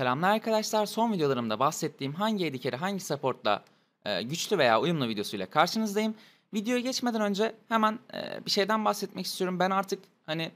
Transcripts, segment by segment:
Selamlar arkadaşlar. Son videolarımda bahsettiğim hangi carry hangi supportla e, güçlü veya uyumlu videosuyla karşınızdayım. Videoya geçmeden önce hemen e, bir şeyden bahsetmek istiyorum. Ben artık hani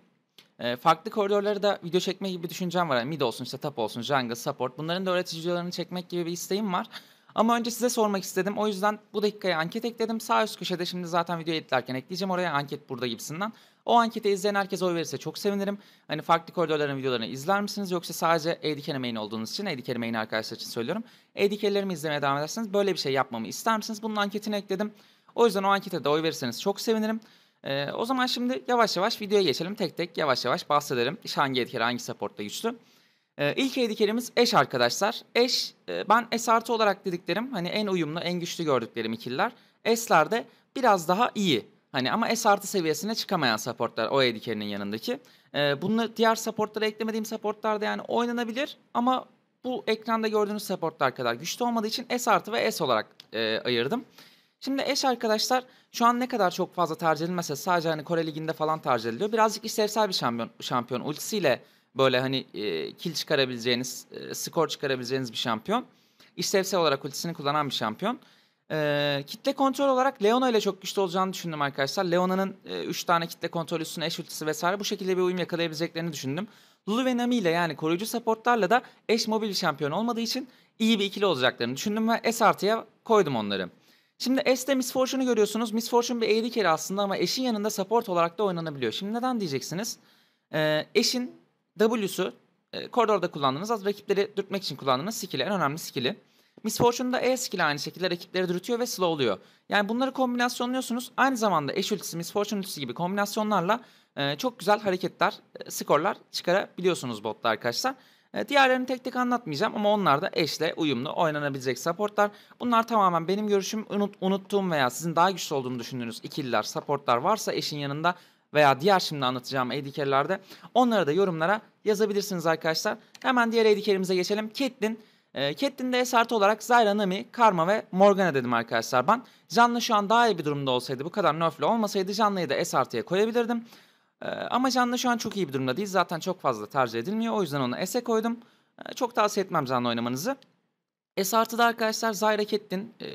e, farklı koridorları da video çekme gibi bir düşüncem var. Yani mid olsun, işte top olsun, jungle, support. Bunların da öğretici videolarını çekmek gibi bir isteğim var. Ama önce size sormak istedim. O yüzden bu dakikaya anket ekledim. Sağ üst köşede şimdi zaten video editlerken ekleyeceğim oraya anket burada gibisinden. O anketi izleyen herkes oy verirse çok sevinirim. Hani farklı koridorların videolarını izler misiniz yoksa sadece AD carry main olduğunuz için carry main arkadaşlar için söylüyorum. AD carry'lerimi izlemeye devam ederseniz böyle bir şey yapmamı ister misiniz? Bunun anketini ekledim. O yüzden o ankete de oy verirseniz çok sevinirim. Ee, o zaman şimdi yavaş yavaş videoya geçelim. Tek tek yavaş yavaş bahsedelim. Hangi carry hangi supportta güçlü. Ee, ilk AD carry'miz Eş arkadaşlar. Eş e, ben S artı olarak dediklerim hani en uyumlu en güçlü gördüklerim ikililer. S'lerde biraz daha iyi. Hani ama S artı seviyesine çıkamayan supportlar o AD yanındaki. Ee, bunu diğer supportlara eklemediğim supportlarda yani oynanabilir ama bu ekranda gördüğünüz supportlar kadar güçlü olmadığı için S artı ve S olarak e, ayırdım. Şimdi eş arkadaşlar şu an ne kadar çok fazla tercih edilmese sadece hani Kore Ligi'nde falan tercih ediliyor. Birazcık işlevsel bir şampiyon, şampiyon ultisiyle böyle hani e, kill çıkarabileceğiniz, e, skor çıkarabileceğiniz bir şampiyon. İşlevsel olarak ultisini kullanan bir şampiyon. E, kitle kontrol olarak Leona ile çok güçlü olacağını düşündüm arkadaşlar. Leona'nın 3 e, tane kitle kontrol üstüne eş ultisi vesaire bu şekilde bir uyum yakalayabileceklerini düşündüm. Lulu ve Nami ile yani koruyucu supportlarla da eş mobil şampiyon olmadığı için iyi bir ikili olacaklarını düşündüm ve S artıya koydum onları. Şimdi S'de Miss Fortune'u görüyorsunuz. Miss Fortune bir AD carry aslında ama eşin yanında support olarak da oynanabiliyor. Şimdi neden diyeceksiniz? Ee, eşin W'su e, koridorda kullandığınız az rakipleri dürtmek için kullandığınız skill'i en önemli skill'i. Miss Fortune'da E skill'i aynı şekilde rakipleri dürtüyor ve slowluyor. Yani bunları kombinasyonluyorsunuz. Aynı zamanda eş ultisi, Miss Fortune ultisi gibi kombinasyonlarla e, çok güzel hareketler, e, skorlar çıkarabiliyorsunuz botta arkadaşlar. E, diğerlerini tek tek anlatmayacağım ama onlar da eşle uyumlu oynanabilecek supportlar. Bunlar tamamen benim görüşüm unut, unuttuğum veya sizin daha güçlü olduğunu düşündüğünüz ikililer, supportlar varsa eşin yanında veya diğer şimdi anlatacağım AD onları da yorumlara yazabilirsiniz arkadaşlar. Hemen diğer AD geçelim. Caitlyn. E, Caitlyn'de SRT olarak Zyra, Nami, Karma ve Morgana dedim arkadaşlar ben. Canlı şu an daha iyi bir durumda olsaydı bu kadar nerf'lü olmasaydı Canlı'yı da SRT'ye koyabilirdim. Ee, ama Canlı şu an çok iyi bir durumda değil. Zaten çok fazla tercih edilmiyor. O yüzden onu S'e koydum. Ee, çok tavsiye etmem Canlı oynamanızı. S artıda arkadaşlar Zyra Caitlyn e,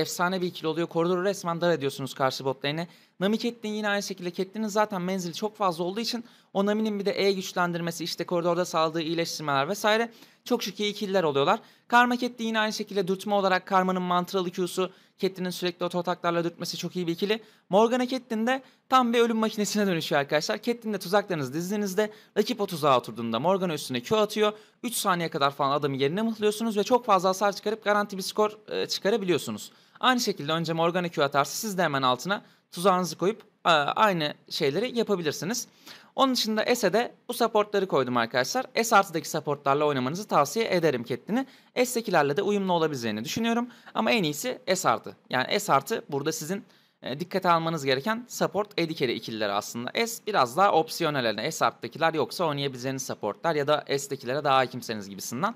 efsane bir ikili oluyor. Koridoru resmen dar ediyorsunuz karşı bot lane'e. Nami Caitlyn yine aynı şekilde. Caitlyn'in zaten menzili çok fazla olduğu için o Nami'nin bir de E güçlendirmesi, işte koridorda sağladığı iyileştirmeler vesaire çok şık iyi ikililer oluyorlar. Karma Caitlyn yine aynı şekilde dürtme olarak Karma'nın mantralı Q'su, Caitlyn'in sürekli oto ataklarla dürtmesi çok iyi bir ikili. Morgana Caitlyn de tam bir ölüm makinesine dönüşüyor arkadaşlar. Caitlyn de tuzaklarınız dizdiğinizde rakip o tuzağa oturduğunda Morgana üstüne Q atıyor. 3 saniye kadar falan adamı yerine mıhlıyorsunuz ve çok fazla hasar çıkarıp garanti bir skor e, çıkarabiliyorsunuz. Aynı şekilde önce Morgana Q atarsa siz de hemen altına tuzağınızı koyup e, aynı şeyleri yapabilirsiniz. Onun dışında S'e bu supportları koydum arkadaşlar. S artıdaki supportlarla oynamanızı tavsiye ederim Catelyn'i. S'tekilerle de uyumlu olabileceğini düşünüyorum. Ama en iyisi S artı. Yani S artı burada sizin e, dikkate almanız gereken support edikeri ikilileri aslında. S biraz daha opsiyonel. S art'takiler yoksa oynayabileceğiniz supportlar ya da S'tekilere daha hakimseniz gibisinden.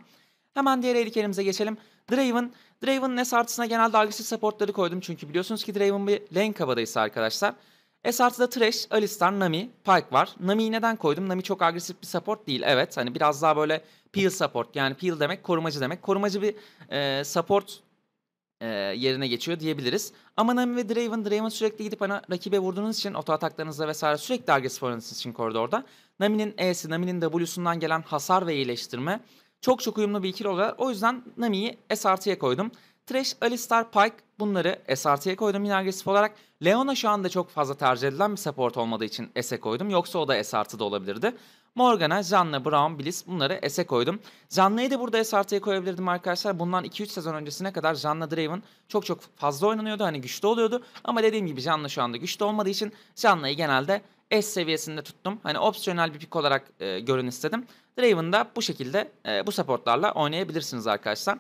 Hemen diğer edikerimize geçelim. Draven. Draven'ın S artısına genelde agresif supportları koydum. Çünkü biliyorsunuz ki Draven bir lane kabadayısı arkadaşlar. S artıda Thresh, Alistar, Nami, Pyke var. Nami'yi neden koydum? Nami çok agresif bir support değil. Evet hani biraz daha böyle peel support. Yani peel demek korumacı demek. Korumacı bir e, support e, yerine geçiyor diyebiliriz. Ama Nami ve Draven, Draven sürekli gidip hani rakibe vurduğunuz için oto ataklarınızla vesaire sürekli agresif oynadığınız için koridorda. Nami'nin E'si, Nami'nin W'sundan gelen hasar ve iyileştirme çok çok uyumlu bir ikili oluyor. O yüzden Nami'yi S artıya koydum. Thresh, Alistar, Pyke bunları SRT'ye koydum yine agresif olarak. Leona şu anda çok fazla tercih edilen bir support olmadığı için S'e koydum. Yoksa o da SRT'de olabilirdi. Morgana, Janna, Brown, Bliss bunları S'e koydum. Janna'yı da burada SRT'ye koyabilirdim arkadaşlar. Bundan 2-3 sezon öncesine kadar Janna Draven çok çok fazla oynanıyordu. Hani güçlü oluyordu. Ama dediğim gibi Janna şu anda güçlü olmadığı için Janna'yı genelde S seviyesinde tuttum. Hani opsiyonel bir pick olarak e, görün istedim. Draven'da bu şekilde e, bu supportlarla oynayabilirsiniz arkadaşlar.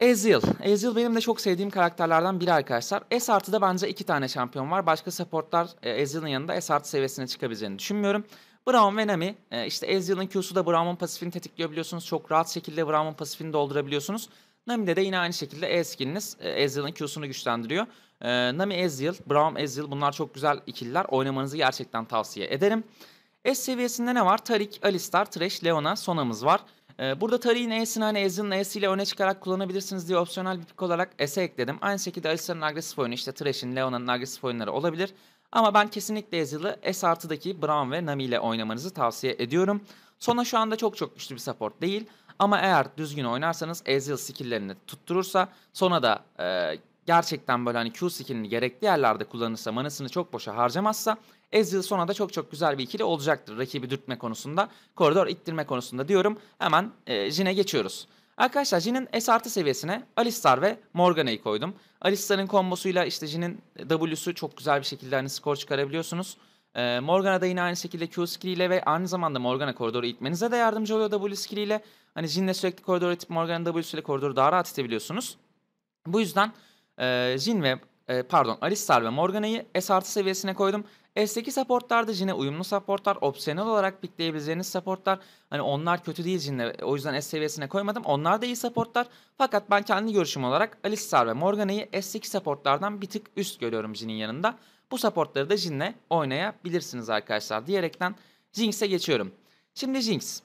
Ezreal. Ezreal benim de çok sevdiğim karakterlerden biri arkadaşlar. S artıda bence iki tane şampiyon var. Başka supportlar e, Ezreal'ın yanında S artı seviyesine çıkabileceğini düşünmüyorum. Brown ve Nami. E, işte Ezreal'ın Q'su da Brown'un pasifini tetikliyor biliyorsunuz. Çok rahat şekilde Brown'un pasifini doldurabiliyorsunuz. Nami'de de yine aynı şekilde E skilliniz e, Ezreal'ın Q'sunu güçlendiriyor. E, Nami Ezreal, Brown Ezreal bunlar çok güzel ikililer. Oynamanızı gerçekten tavsiye ederim. S seviyesinde ne var? Tarik, Alistar, Thresh, Leona, Sona'mız var. Ee, burada Tarihin E'sini hani Ezreal'ın E'siyle öne çıkarak kullanabilirsiniz diye opsiyonel bir pick olarak S'e ekledim. Aynı şekilde Alistar'ın agresif oyunu işte Thresh'in, Leona'nın agresif oyunları olabilir. Ama ben kesinlikle Ezreal'ı S artıdaki Braum ve Nami ile oynamanızı tavsiye ediyorum. Sona şu anda çok çok güçlü bir support değil. Ama eğer düzgün oynarsanız Ezreal skill'lerini tutturursa Sona da e, gerçekten böyle hani Q skill'ini gerekli yerlerde kullanırsa manasını çok boşa harcamazsa Ezreal Sona da çok çok güzel bir ikili olacaktır. Rakibi dürtme konusunda, koridor ittirme konusunda diyorum. Hemen e, Jin'e geçiyoruz. Arkadaşlar Jin'in S artı seviyesine Alistar ve Morgana'yı koydum. Alistar'ın kombosuyla işte Jin'in W'su çok güzel bir şekilde hani skor çıkarabiliyorsunuz. Ee, Morgana da yine aynı şekilde Q skilliyle ve aynı zamanda Morgana koridoru itmenize de yardımcı oluyor W skilliyle. Hani Jin'le sürekli koridoru itip Morgana'nın W'suyla koridoru daha rahat itebiliyorsunuz. Bu yüzden e, Jin ve e, pardon Alistar ve Morgana'yı S artı seviyesine koydum. S2 supportlarda Jin'e uyumlu supportlar, opsiyonel olarak pickleyebileceğiniz supportlar. Hani onlar kötü değil Jin'le o yüzden S seviyesine koymadım. Onlar da iyi supportlar. Fakat ben kendi görüşüm olarak Alistar ve Morgana'yı S2 supportlardan bir tık üst görüyorum Jin'in yanında. Bu supportları da Jin'le oynayabilirsiniz arkadaşlar diyerekten Jinx'e geçiyorum. Şimdi Jinx.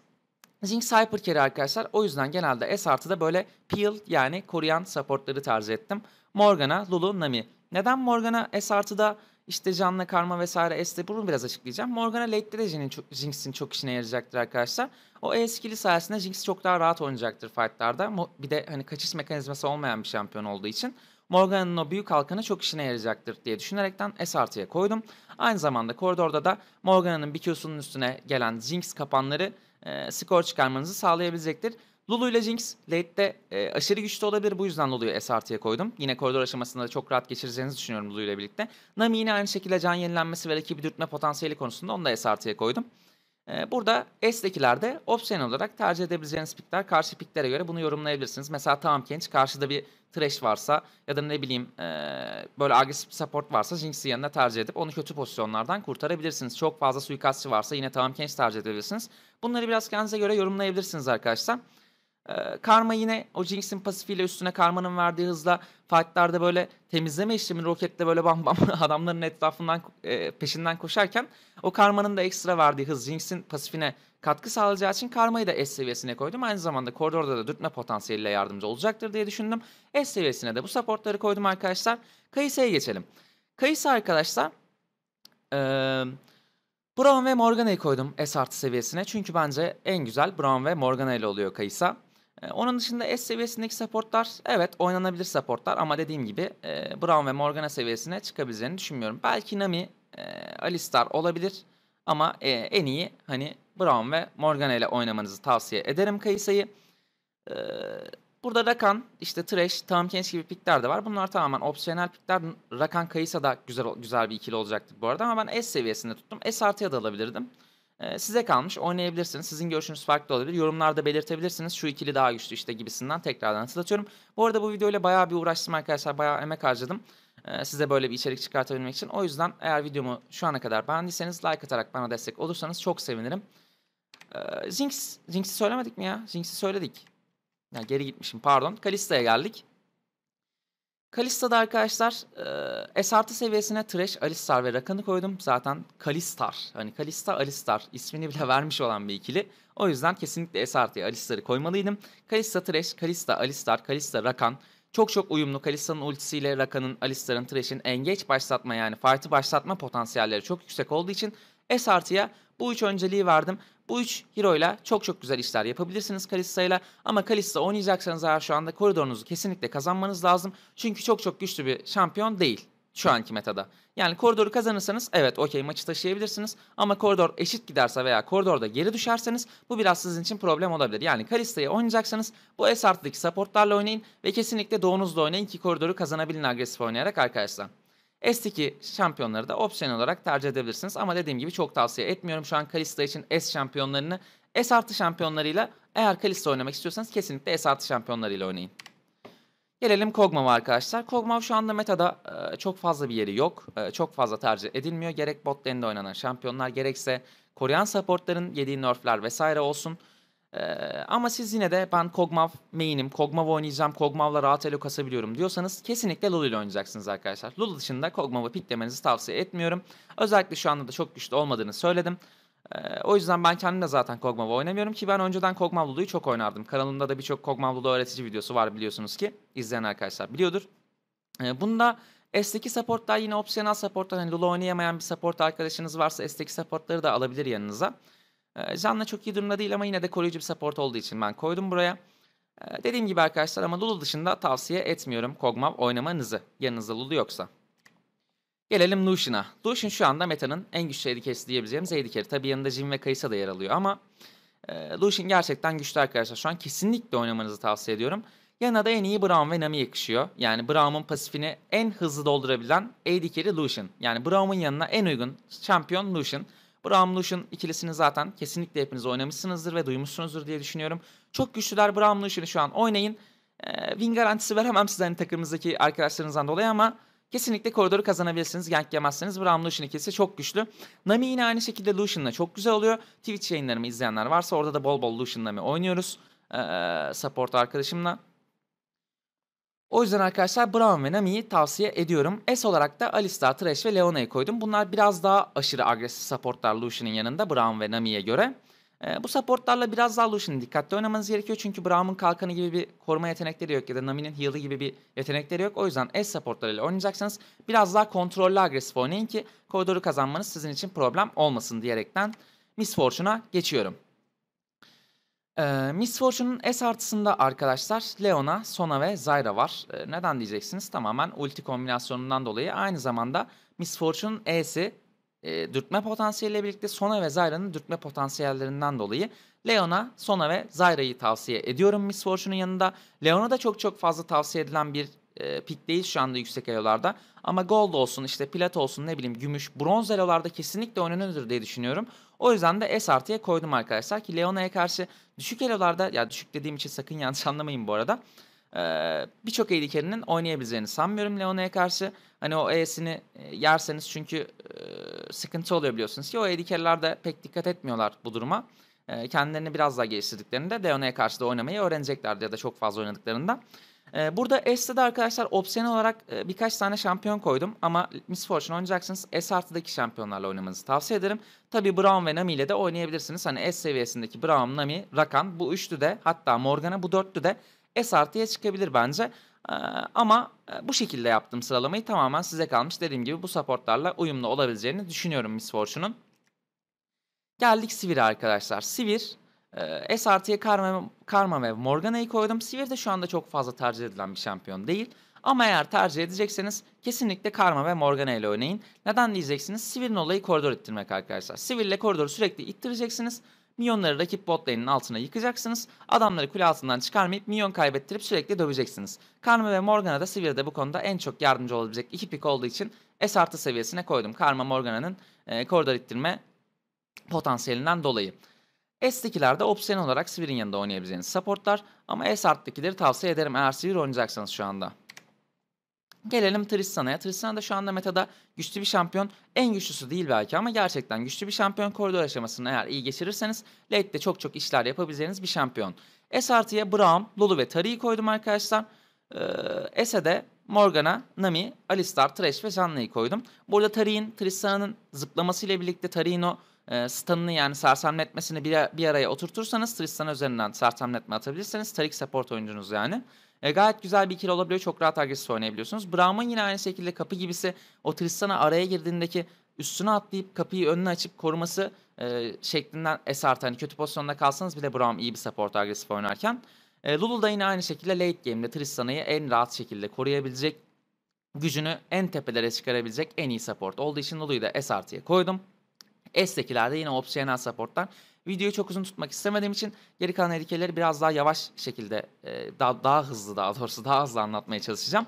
Jinx Hyper Carry arkadaşlar. O yüzden genelde S artıda böyle peel yani koruyan supportları tercih ettim. Morgana, Lulu, Nami. Neden Morgana S artıda işte canlı karma vesaire S'de bunu biraz açıklayacağım. Morgana late'de de Jinx'in çok işine yarayacaktır arkadaşlar. O E skill'i sayesinde Jinx çok daha rahat oynayacaktır fightlarda. Bir de hani kaçış mekanizması olmayan bir şampiyon olduğu için Morgana'nın o büyük halkanı çok işine yarayacaktır diye düşünererekten S artıya koydum. Aynı zamanda koridorda da Morgana'nın bir Q'sunun üstüne gelen Jinx kapanları e, skor çıkarmanızı sağlayabilecektir. Lulu ile Jinx late'de e, aşırı güçlü olabilir. Bu yüzden Lulu'yu S artıya koydum. Yine koridor aşamasında da çok rahat geçireceğinizi düşünüyorum Lulu ile birlikte. Nami yine aynı şekilde can yenilenmesi ve rakibi dürtme potansiyeli konusunda onu da S artıya koydum. E, burada S'dekilerde opsiyon olarak tercih edebileceğiniz pickler karşı picklere göre bunu yorumlayabilirsiniz. Mesela tamam genç karşıda bir Thresh varsa ya da ne bileyim e, böyle agresif support varsa Jinx'i yanına tercih edip onu kötü pozisyonlardan kurtarabilirsiniz. Çok fazla suikastçı varsa yine tamam genç tercih edebilirsiniz. Bunları biraz kendinize göre yorumlayabilirsiniz arkadaşlar. Ee, Karma yine o Jinx'in pasifiyle üstüne Karma'nın verdiği hızla fightlarda böyle temizleme işlemini roketle böyle bam bam adamların etrafından e, peşinden koşarken o Karma'nın da ekstra verdiği hız Jinx'in pasifine katkı sağlayacağı için Karma'yı da S seviyesine koydum. Aynı zamanda koridorda da dürtme potansiyeliyle yardımcı olacaktır diye düşündüm. S seviyesine de bu supportları koydum arkadaşlar. Kayısı'ya geçelim. Kayısı arkadaşlar eee Brown ve Morgana'yı koydum S artı seviyesine. Çünkü bence en güzel Brown ve Morgana ile oluyor Kayısa. Ee, onun dışında S seviyesindeki supportlar evet oynanabilir supportlar ama dediğim gibi e, Brown ve Morgana seviyesine çıkabileceğini düşünmüyorum. Belki Nami, e, Alistar olabilir ama e, en iyi hani Brown ve Morgana ile oynamanızı tavsiye ederim Kayısa'yı. E, burada Rakan, işte Thresh, Tam Kench gibi pickler de var. Bunlar tamamen opsiyonel pickler. Rakan Kayısa da güzel güzel bir ikili olacaktır bu arada ama ben S seviyesinde tuttum. S artıya da alabilirdim. Size kalmış oynayabilirsiniz. Sizin görüşünüz farklı olabilir. Yorumlarda belirtebilirsiniz. Şu ikili daha güçlü işte gibisinden tekrardan hatırlatıyorum. Bu arada bu videoyla bayağı bir uğraştım arkadaşlar. Bayağı emek harcadım. Size böyle bir içerik çıkartabilmek için. O yüzden eğer videomu şu ana kadar beğendiyseniz like atarak bana destek olursanız çok sevinirim. Jinx, Jinx'i söylemedik mi ya? Jinx'i söyledik. Ya geri gitmişim pardon. Kalista'ya geldik. Kalista'da arkadaşlar e, S artı seviyesine Thresh, Alistar ve Rakan'ı koydum. Zaten Kalistar. Hani Kalista, Alistar ismini bile vermiş olan bir ikili. O yüzden kesinlikle S artıya Alistar'ı koymalıydım. Kalista, Thresh, Kalista, Alistar, Kalista, Rakan. Çok çok uyumlu. Kalista'nın ultisiyle Rakan'ın, Alistar'ın, Thresh'in engage başlatma yani fight'ı başlatma potansiyelleri çok yüksek olduğu için S artıya bu üç önceliği verdim. Bu üç hero ile çok çok güzel işler yapabilirsiniz Kalista ile. Ama Kalista oynayacaksanız eğer şu anda koridorunuzu kesinlikle kazanmanız lazım. Çünkü çok çok güçlü bir şampiyon değil şu anki metada. Yani koridoru kazanırsanız evet okey maçı taşıyabilirsiniz. Ama koridor eşit giderse veya koridorda geri düşerseniz bu biraz sizin için problem olabilir. Yani Kalista'yı oynayacaksanız bu S supportlarla oynayın ve kesinlikle doğunuzla oynayın ki koridoru kazanabilin agresif oynayarak arkadaşlar. S2 şampiyonları da opsiyon olarak tercih edebilirsiniz. Ama dediğim gibi çok tavsiye etmiyorum şu an Kalista için S şampiyonlarını. S artı şampiyonlarıyla eğer Kalista oynamak istiyorsanız kesinlikle S artı şampiyonlarıyla oynayın. Gelelim Kog'Maw'a arkadaşlar. Kog'Maw şu anda metada e, çok fazla bir yeri yok. E, çok fazla tercih edilmiyor. Gerek bot oynanan şampiyonlar gerekse Koreyan supportların yediği nerfler vesaire olsun. Ee, ama siz yine de ben Kog'Maw main'im, Kog'Maw oynayacağım, Kog'Maw'la rahat elo kasabiliyorum diyorsanız kesinlikle Lulu ile oynayacaksınız arkadaşlar. Lulu dışında Kog'Maw'ı piklemenizi tavsiye etmiyorum. Özellikle şu anda da çok güçlü olmadığını söyledim. Eee, o yüzden ben kendim de zaten Kog'Maw oynamıyorum ki ben önceden Kog'Maw Lulu'yu çok oynardım. Kanalımda da birçok Kog'Maw Lulu öğretici videosu var biliyorsunuz ki. İzleyen arkadaşlar biliyordur. Eee, bunda S'teki supportlar yine opsiyonel supportlar. Hani Lulu oynayamayan bir support arkadaşınız varsa S'teki supportları da alabilir yanınıza. Eee, Janna çok iyi durumda değil ama yine de koruyucu bir support olduğu için ben koydum buraya. Eee, dediğim gibi arkadaşlar ama Lulu dışında tavsiye etmiyorum Kog'Maw oynamanızı. Yanınızda Lulu yoksa. Gelelim Lucian'a. Lucian şu anda metanın en güçlü AD diyebileceğimiz AD carry. Tabii yanında Jhin ve Kaysa da yer alıyor ama e, Lucian gerçekten güçlü arkadaşlar. Şu an kesinlikle oynamanızı tavsiye ediyorum. Yanına da en iyi Braum ve Nami yakışıyor. Yani Braum'un pasifini en hızlı doldurabilen AD carry Lucian. Yani Braum'un yanına en uygun şampiyon Lucian. Braum Lucian ikilisini zaten kesinlikle hepiniz oynamışsınızdır ve duymuşsunuzdur diye düşünüyorum. Çok güçlüler Braum Lucian'ı şu an oynayın. E, win garantisi veremem size hani takımınızdaki arkadaşlarınızdan dolayı ama Kesinlikle koridoru kazanabilirsiniz. Gank yemezseniz Braum Lucian ikisi çok güçlü. Nami yine aynı şekilde Lucian'la çok güzel oluyor. Twitch yayınlarımı izleyenler varsa orada da bol bol Lucian Nami oynuyoruz. Ee, support arkadaşımla. O yüzden arkadaşlar Braum ve Nami'yi tavsiye ediyorum. S olarak da Alistar, Thresh ve Leona'yı koydum. Bunlar biraz daha aşırı agresif supportlar Lucian'ın yanında Braum ve Nami'ye göre. E, bu supportlarla biraz daha Lucian'ın dikkatli oynamanız gerekiyor. Çünkü Braum'un kalkanı gibi bir koruma yetenekleri yok ya da Nami'nin heal'ı gibi bir yetenekleri yok. O yüzden S supportlarıyla oynayacaksanız biraz daha kontrollü agresif oynayın ki koridoru kazanmanız sizin için problem olmasın diyerekten Miss Fortune'a geçiyorum. Ee, Miss Fortune'un S artısında arkadaşlar Leona, Sona ve Zyra var. Ee, neden diyeceksiniz? Tamamen ulti kombinasyonundan dolayı. Aynı zamanda Miss Fortune'un E'si e, dürtme potansiyeliyle birlikte Sona ve Zyra'nın dürtme potansiyellerinden dolayı Leona, Sona ve Zyra'yı tavsiye ediyorum Miss Fortune'un yanında. Leona da çok çok fazla tavsiye edilen bir e, pik değil şu anda yüksek elolarda. Ama gold olsun işte plat olsun ne bileyim gümüş, bronz elolarda kesinlikle oynanır diye düşünüyorum. O yüzden de S artıya koydum arkadaşlar ki Leona'ya karşı düşük elolarda ya düşük dediğim için sakın yanlış anlamayın bu arada. Ee, Birçok AD oynayabileceğini sanmıyorum Leona'ya karşı. Hani o E'sini yerseniz çünkü e, sıkıntı oluyor biliyorsunuz ki o AD de pek dikkat etmiyorlar bu duruma. E, kendilerini biraz daha geliştirdiklerinde Leona'ya karşı da oynamayı öğreneceklerdi ya da çok fazla oynadıklarında. E, burada S'de de arkadaşlar opsiyon olarak e, birkaç tane şampiyon koydum ama Miss Fortune oynayacaksınız S artıdaki şampiyonlarla oynamanızı tavsiye ederim. Tabi Braum ve Nami ile de oynayabilirsiniz. Hani S seviyesindeki Braum, Nami, Rakan bu üçlü de hatta Morgana bu dörtlü de S artıya çıkabilir bence. Ee, ama bu şekilde yaptım sıralamayı tamamen size kalmış. Dediğim gibi bu supportlarla uyumlu olabileceğini düşünüyorum Miss Fortune'un. Geldik Sivir'e arkadaşlar. Sivir e, S artıya Karma, Karma ve Morgana'yı koydum. Sivir de şu anda çok fazla tercih edilen bir şampiyon değil. Ama eğer tercih edecekseniz kesinlikle Karma ve Morgana ile oynayın. Neden diyeceksiniz? Sivir'in olayı koridor ittirmek arkadaşlar. Sivir ile koridoru sürekli ittireceksiniz. Minyonları rakip bot lane'in altına yıkacaksınız. Adamları kule altından çıkarmayıp minyon kaybettirip sürekli döveceksiniz. Karma ve Morgana da Sivir'de bu konuda en çok yardımcı olabilecek iki pick olduğu için S artı seviyesine koydum. Karma Morgana'nın e, koridor ittirme potansiyelinden dolayı. S'tekiler de opsiyon olarak Sivir'in yanında oynayabileceğiniz supportlar ama S art'takileri tavsiye ederim eğer Sivir oynayacaksanız şu anda. Gelelim Tristana'ya. Tristana da şu anda metada güçlü bir şampiyon. En güçlüsü değil belki ama gerçekten güçlü bir şampiyon. Koridor aşamasını eğer iyi geçirirseniz late'de çok çok işler yapabileceğiniz bir şampiyon. S artıya Braum, Lulu ve Tari'yi koydum arkadaşlar. Ee, S'e Morgana, Nami, Alistar, Thresh ve Janna'yı koydum. Burada Tari'nin, Tristana'nın zıplamasıyla birlikte Tari'nin o e, stun'ını yani sersemletmesini bir, bir araya oturtursanız Tristana üzerinden sersemletme atabilirsiniz. Tarik support oyuncunuz yani. E, gayet güzel bir kill olabiliyor. Çok rahat agresif oynayabiliyorsunuz. Braum'un yine aynı şekilde kapı gibisi o Tristan'a araya girdiğindeki üstüne atlayıp kapıyı önüne açıp koruması e, şeklinden eser hani kötü pozisyonda kalsanız bile Braum iyi bir support agresif oynarken. E, Lulu da yine aynı şekilde late game'de Tristan'ı en rahat şekilde koruyabilecek gücünü en tepelere çıkarabilecek en iyi support olduğu için Lulu'yu da S koydum. S'tekilerde yine opsiyonel supportlar. Videoyu çok uzun tutmak istemediğim için geri kalan edikeleri biraz daha yavaş şekilde e, daha, daha hızlı daha doğrusu daha hızlı anlatmaya çalışacağım.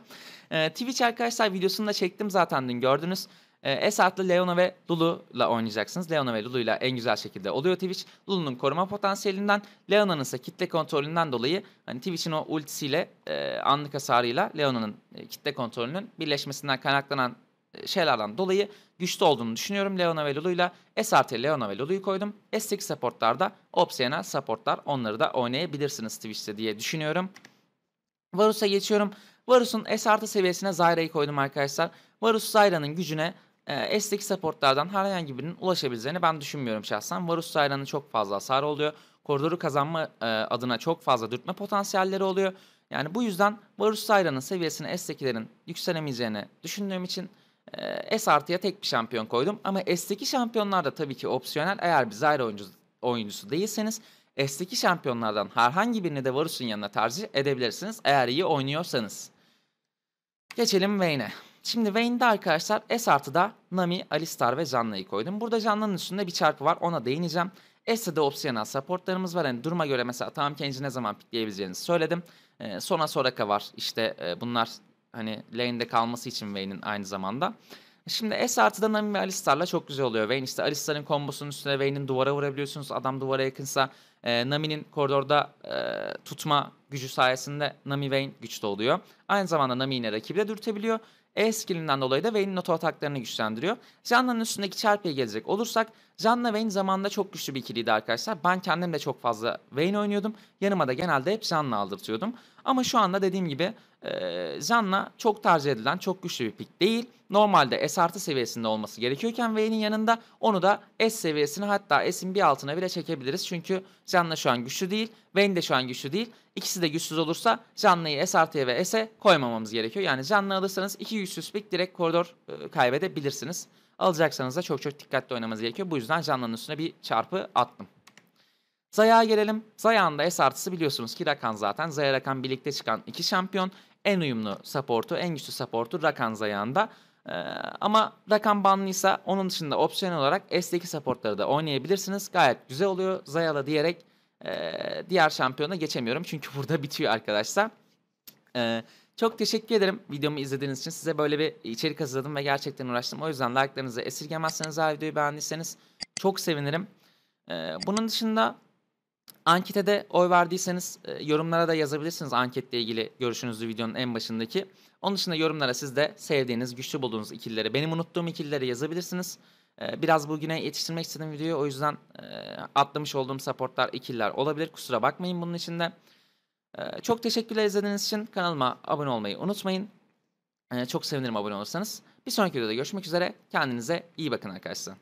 E, Twitch arkadaşlar videosunu da çektim zaten dün gördünüz. E, Esart'lı Leona ve Lulu ile oynayacaksınız. Leona ve Lulu ile en güzel şekilde oluyor Twitch. Lulu'nun koruma potansiyelinden, Leona'nın ise kitle kontrolünden dolayı hani Twitch'in o ultisiyle e, anlık hasarıyla Leona'nın e, kitle kontrolünün birleşmesinden kaynaklanan şeylerden dolayı güçlü olduğunu düşünüyorum Leona ve Lulu'yla. S artı Leona ve koydum. S8 supportlarda opsiyonel supportlar onları da oynayabilirsiniz Twitch'te diye düşünüyorum. Varus'a geçiyorum. Varus'un S artı seviyesine Zyra'yı koydum arkadaşlar. Varus Zyra'nın gücüne Eee, S'teki support'lardan herhangi birinin ulaşabileceğini ben düşünmüyorum şahsen. Varus Sayra'nın çok fazla hasarı oluyor. Koridoru kazanma, eee, adına çok fazla dürtme potansiyelleri oluyor. Yani bu yüzden Varus Sayra'nın seviyesine S'tekilerin yükselemeyeceğini düşündüğüm için, eee, S artıya tek bir şampiyon koydum. Ama S'teki şampiyonlar da tabii ki opsiyonel. Eğer bir Zyra oyuncusu oyuncusu değilseniz S'teki şampiyonlardan herhangi birini de Varus'un yanına tercih edebilirsiniz eğer iyi oynuyorsanız. Geçelim Vayne'e. Şimdi Vayne'de arkadaşlar S artıda Nami, Alistar ve Janna'yı koydum. Burada Janna'nın üstünde bir çarpı var ona değineceğim. S'de opsiyonel supportlarımız var. Hani duruma göre mesela Tam Kenji ne zaman pikleyebileceğinizi söyledim. Ee, sonra Soraka var. İşte e, bunlar hani lane'de kalması için Vayne'in aynı zamanda. Şimdi S artıda Nami ve Alistar'la çok güzel oluyor. Vayne işte Alistar'ın kombosunun üstüne Vayne'in duvara vurabiliyorsunuz. Adam duvara yakınsa e, Nami'nin koridorda e, tutma gücü sayesinde Nami Vayne güçlü oluyor. Aynı zamanda Nami yine rakibi de dürtebiliyor. E skillinden dolayı da Vayne'in oto ataklarını güçlendiriyor. Janna'nın üstündeki çarpıya gelecek olursak Janna Vayne zamanında çok güçlü bir ikiliydi arkadaşlar. Ben kendim de çok fazla Vayne oynuyordum. Yanıma da genelde hep Janna aldırtıyordum. Ama şu anda dediğim gibi e, Janna çok tercih edilen çok güçlü bir pick değil. Normalde S artı seviyesinde olması gerekiyorken Vayne'in yanında onu da S seviyesine hatta S'in bir altına bile çekebiliriz. Çünkü Janna şu an güçlü değil. Vayne de şu an güçlü değil. İkisi de güçsüz olursa Janna'yı S artıya ve S'e koymamamız gerekiyor. Yani Janna alırsanız iki güçsüz pick direkt koridor e, kaybedebilirsiniz. Alacaksanız da çok çok dikkatli oynamanız gerekiyor. Bu yüzden Janna'nın üstüne bir çarpı attım. Zaya'ya gelelim. Zaya'nın da S artısı biliyorsunuz ki Rakan zaten. Zaya Rakan birlikte çıkan iki şampiyon. En uyumlu supportu, en güçlü supportu Rakan Zaya'nda. Ee, ama Rakan banlıysa onun dışında opsiyonel olarak S'deki supportları da oynayabilirsiniz. Gayet güzel oluyor. Zaya'la diyerek e, diğer şampiyona geçemiyorum. Çünkü burada bitiyor arkadaşlar. Ee, çok teşekkür ederim videomu izlediğiniz için. Size böyle bir içerik hazırladım ve gerçekten uğraştım. O yüzden like'larınızı esirgemezseniz videoyu beğendiyseniz çok sevinirim. Ee, bunun dışında ankete de oy verdiyseniz e, yorumlara da yazabilirsiniz anketle ilgili görüşünüzü videonun en başındaki. Onun dışında yorumlara siz de sevdiğiniz, güçlü bulduğunuz ikilileri, benim unuttuğum ikilileri yazabilirsiniz. Ee, biraz bugüne yetiştirmek istedim videoyu. O yüzden e, atlamış olduğum supportlar, ikililer olabilir. Kusura bakmayın bunun için de. Ee, çok teşekkürler izlediğiniz için. Kanalıma abone olmayı unutmayın. Ee, çok sevinirim abone olursanız. Bir sonraki videoda görüşmek üzere. Kendinize iyi bakın arkadaşlar.